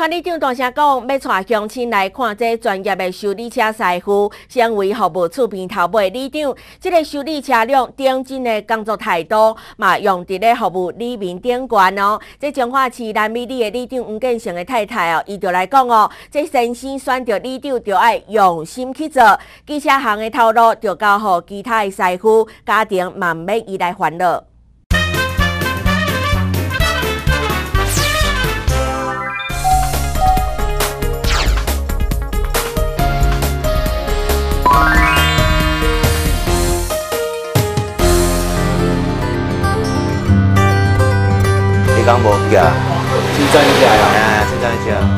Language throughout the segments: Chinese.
川里长大声讲，要带乡亲来看这专业的修理车师傅，身为服务厝边头尾里长，这个修理车辆顶真的工作态度，嘛用伫咧服务里面顶悬哦。这彰化市南美里的里长吴建成的太太哦，伊就来讲哦，这先生选择里长就爱用心去做，机车行的头路就交予其他的师傅，家庭慢慢伊来烦恼。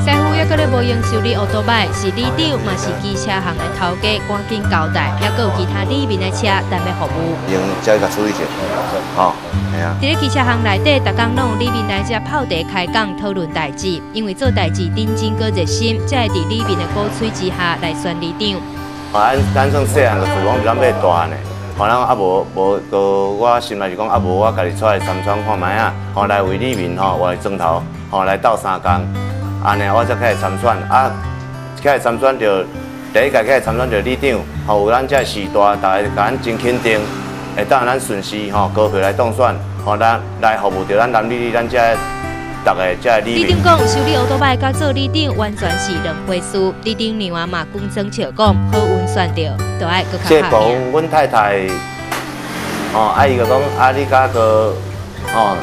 师傅也搁咧无用修理奥多摆，是里长嘛是机车行的头家，赶紧交代，也搁有其他里面的车等要服务。用再甲处理者，好，系啊。伫咧机车行内底，逐工拢有里面来遮泡茶开讲讨论代志，因为做代志认真搁热心，才会伫里面的鼓吹之下来选里长。啊，咱咱算细汉个厝，拢是咱买大呢。吼，咱啊无无，个我心内是讲啊无，我家己出来参选看卖啊，吼来为里面吼，为砖头，吼来斗三工，安尼我才开始参选。啊，开始参选着第一届开始参选着里长，吼有咱这时代，大家甲咱真肯定，会当咱顺势吼高票来当选，吼咱来服务着咱南里里咱这。大家讲，修理奥多摆甲做里长完全是两回事。里长另外嘛，公正笑讲，好运算着，都爱搁较拍面。阮太太，哦，阿姨个讲，啊，你甲个，哦，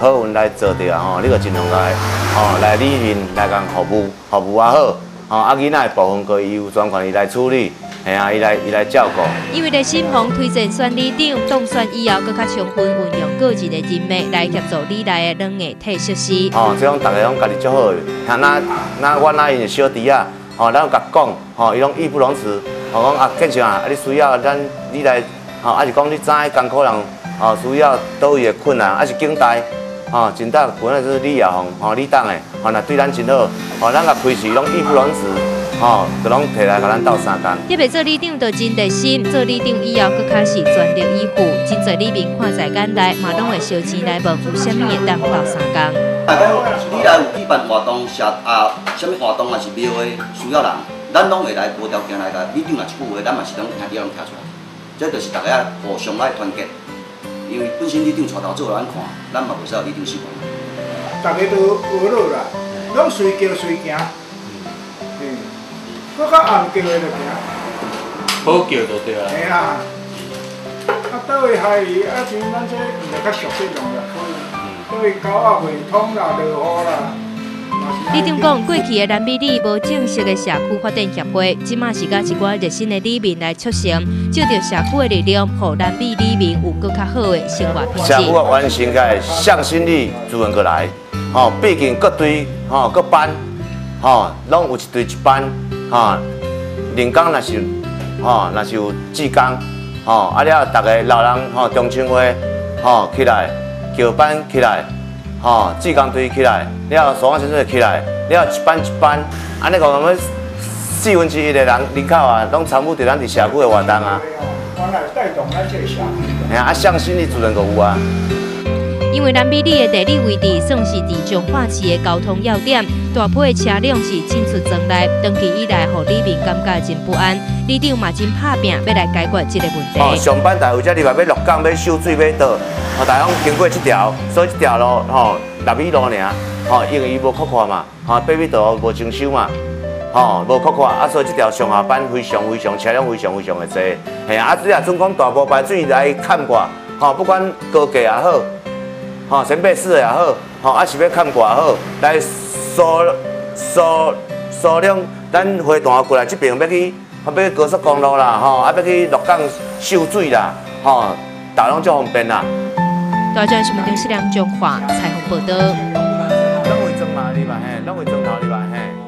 好运来做着吼，你个尽量来，哦，来里面来共服务，服务啊好，哦，啊囡仔部分个伊有专权伊来处理。系啊，伊来伊来照顾。因为咧，新鹏推荐选里长，当选以后，更较充分运用个人的人脉来协助里内的两个体设施。哦，即种大家拢家己做好，像那那我那因小弟啊，哦，咱有甲讲，哦，伊拢义不容辞，哦，讲啊，建成啊，你需要咱你来，哦，还是讲你知艰苦人，哦，需要倒位的困难，还是境代，哦，真大本来是李亚红，哦，李当的，哦，那对咱真好，哦，咱甲开始拢义不容辞。哦，就拢摕来甲咱斗三工。特别做里长就真热心，做里长以后，佫开始全力以赴。真侪里面看在眼内，嘛拢会烧钱来问有啥物会当斗三工。啊，讲你来有举办活动，社啊，啥物活动也是庙的需要人，咱拢会来无条件来甲里长来一句话，咱嘛是拢听你拢听出来。这就是大家互相来团结，因为本身里长带头做咱看，咱嘛袂使有里长习惯。大家都学落啦，拢随叫随行。搁较暗叫的就行，好叫就对啊。吓啊！啊，倒位海鱼啊，像咱较熟悉用的，倒位狗啊，会通啦，落雨啦。讲，过去的南美里无正式的社区发展协会，即马是甲一寡热心的里民来促成，借着社区的力量，互南美里民有更较好的生活品质。社区完成个向心力自然过来，吼，毕竟各队吼各班，吼，拢有一队一班。吼，人工若是，吼，若是有志工，吼，啊了，逐个老人吼，中青会，吼起来，桥班起来，吼，志工队起来，了，所有先生起来，了，一班一班，安尼讲，我们四分之一的人人口啊，拢参与伫咱伫社区的活动啊。带动咱这个社啊，向心力自然就有啊。因为南美里的地理位置算是伫彰化市的交通要点，大批的车辆是进出庄内，长期以来，互里面感觉真不安。里长嘛真拍拼，要来解决这个问题。哦，上班大有这里来要落岗，要收水，要倒，哦，大家经过这条，所以这条路，吼，六米路尔，吼，因为伊无扩宽嘛，吼，八米道无征收嘛，吼，无扩宽，啊，所以这条上下班非常非常车辆非常非常的多。嘿，啊，只啊，总讲大部排水来看过，吼，不管高架也好。吼，新北市也好，吼，啊是要看挂也好，来疏疏疏量，咱花坛过来这边要去，要去高速公路啦，吼，啊要去鹿港秀水啦，吼，大拢足方便啦。大专新闻电视两种化采访报道。拢会装嘛，你嘛嘿，拢会装头，你嘛嘿。